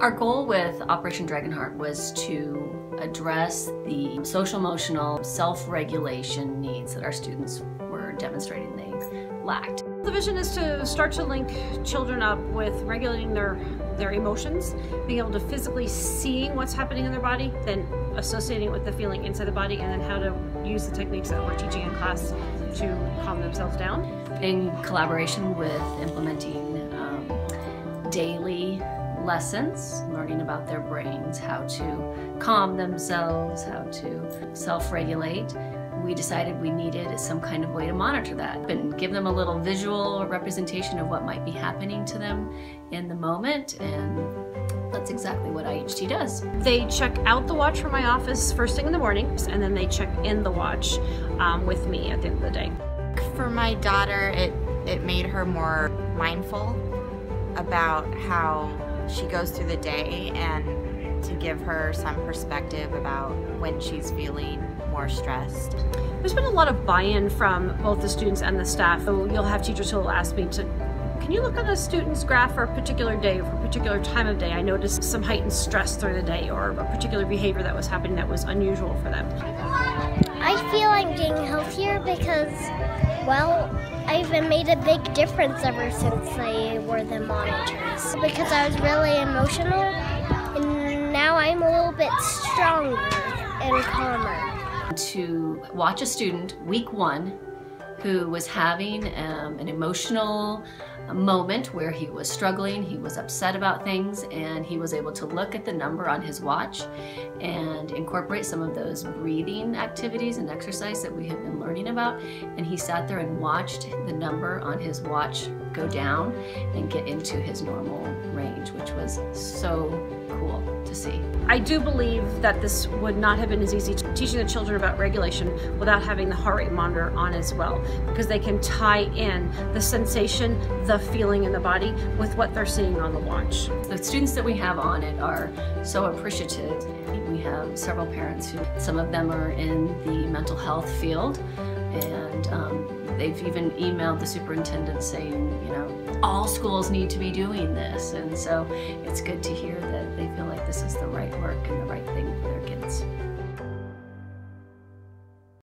Our goal with Operation Dragon Heart was to address the social emotional self-regulation needs that our students were demonstrating they lacked. The vision is to start to link children up with regulating their their emotions, being able to physically seeing what's happening in their body, then associating it with the feeling inside the body, and then how to use the techniques that we're teaching in class to calm themselves down. In collaboration with implementing um, daily lessons, learning about their brains, how to calm themselves, how to self-regulate, we decided we needed some kind of way to monitor that and give them a little visual representation of what might be happening to them in the moment and that's exactly what IHT does. They check out the watch from my office first thing in the morning and then they check in the watch um, with me at the end of the day. For my daughter, it, it made her more mindful about how she goes through the day and to give her some perspective about when she's feeling more stressed. There's been a lot of buy-in from both the students and the staff. So you'll have teachers who will ask me to can you look at a student's graph for a particular day or for a particular time of day? I noticed some heightened stress through the day or a particular behavior that was happening that was unusual for them. I feel I'm healthier because, well, I've made a big difference ever since I wore the monitors. Because I was really emotional, and now I'm a little bit stronger and calmer. To watch a student, week one, who was having um, an emotional moment where he was struggling, he was upset about things, and he was able to look at the number on his watch and incorporate some of those breathing activities and exercise that we have been learning about. And he sat there and watched the number on his watch go down and get into his normal range, which was so cool to see. I do believe that this would not have been as easy teaching the children about regulation without having the heart rate monitor on as well because they can tie in the sensation, the feeling in the body with what they're seeing on the watch. The students that we have on it are so appreciative. We have several parents who, some of them are in the mental health field and um, they've even emailed the superintendent saying, you know, all schools need to be doing this. And so it's good to hear that they feel like this is the right work and the right thing for their kids.